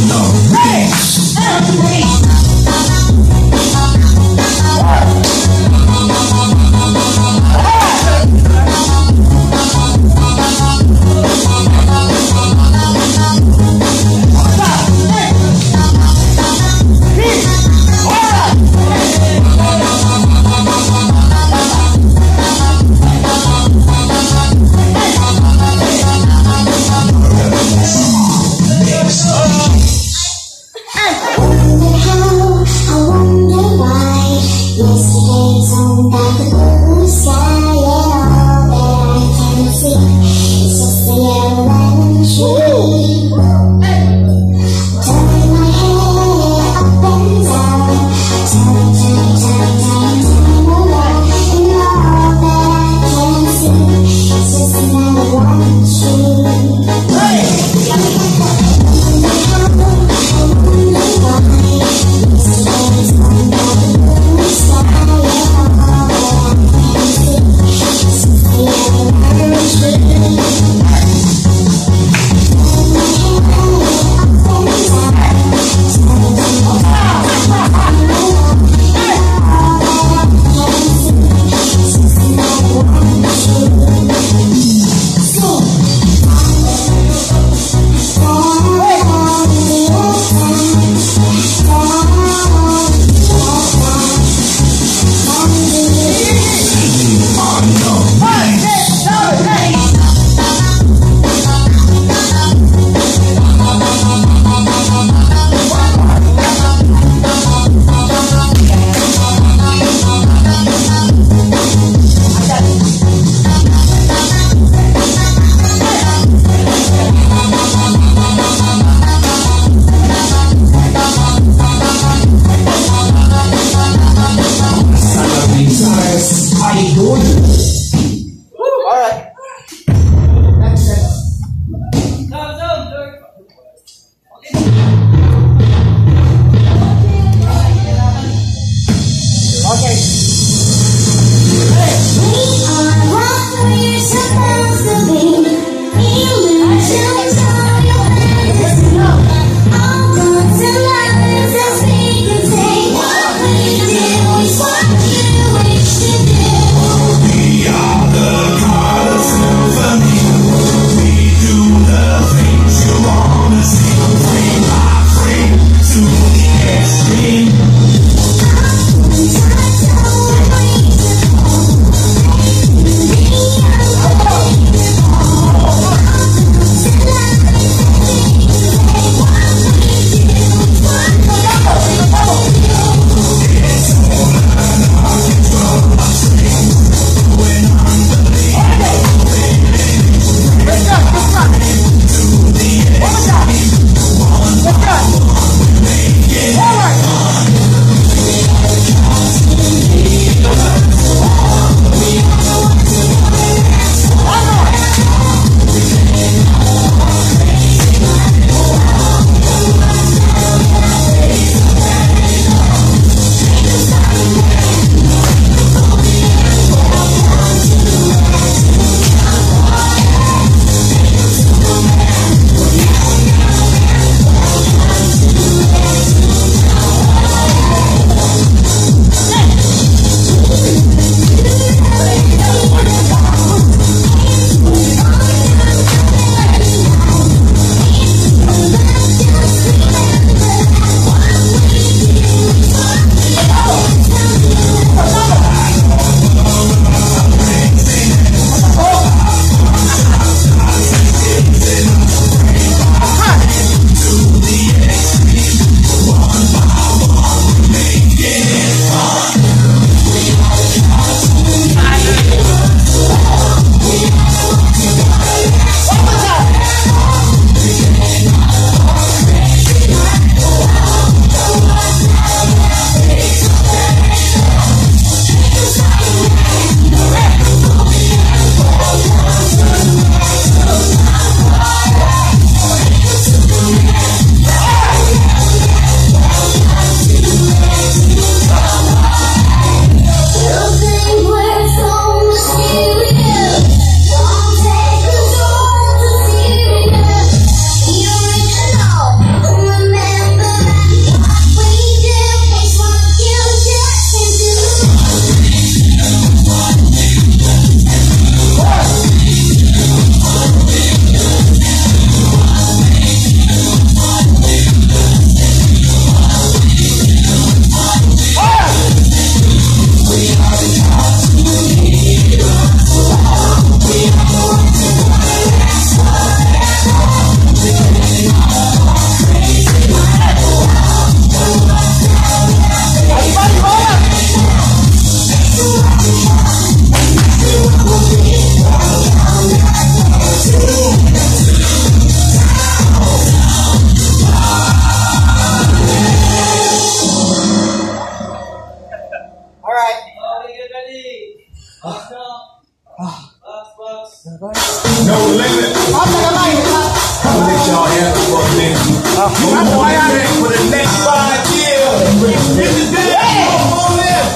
the. Oh.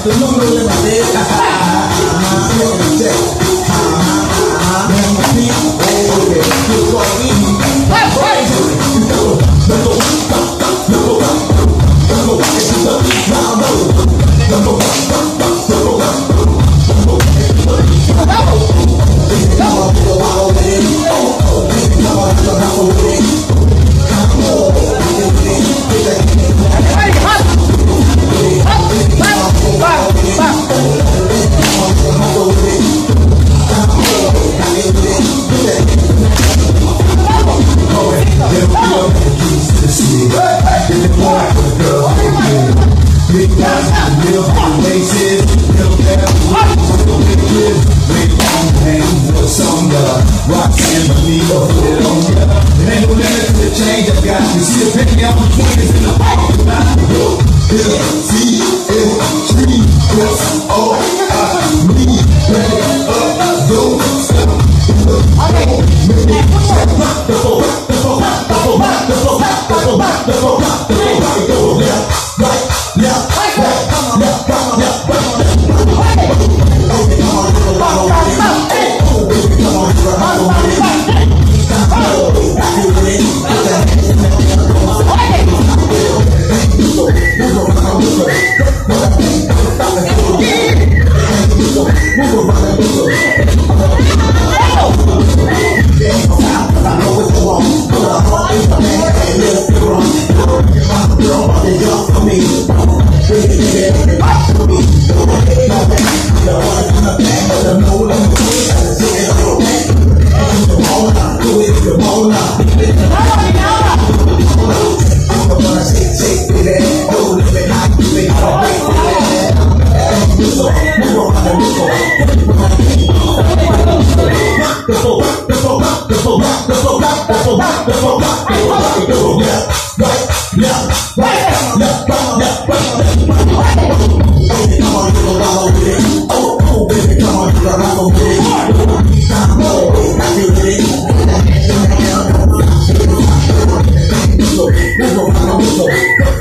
Hold on Big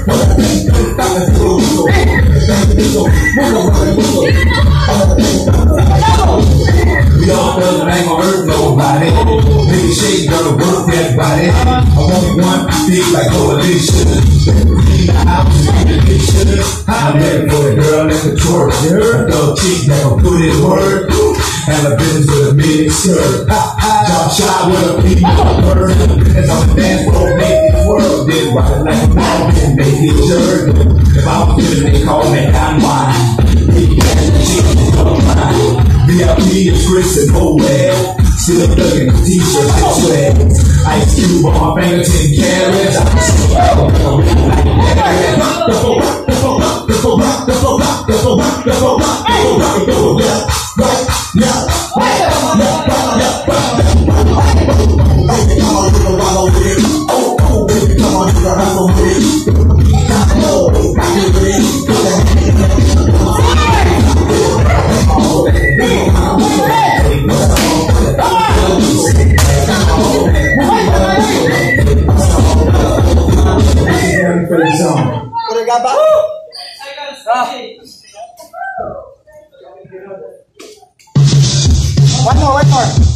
We all it ain't gonna hurt nobody. Nigga shake gonna work that body. I want one big like coalition. The house and the. I'm ready for the girl in twerk. A chick that can put in work. And a business with a mini skirt. Jump shot with a beat. Bird. As on the dance floor, make it work. Then rock it like a mountain, make it jerk. If I'm feeling, they call me I'm mine. Big ass chick, don't mind. VIP is Chris and Oled. Still t-shirts and sweats. Ice cube on my finger, 10 carats. I'm so like that. The full rock, the full ga ba One more, one more.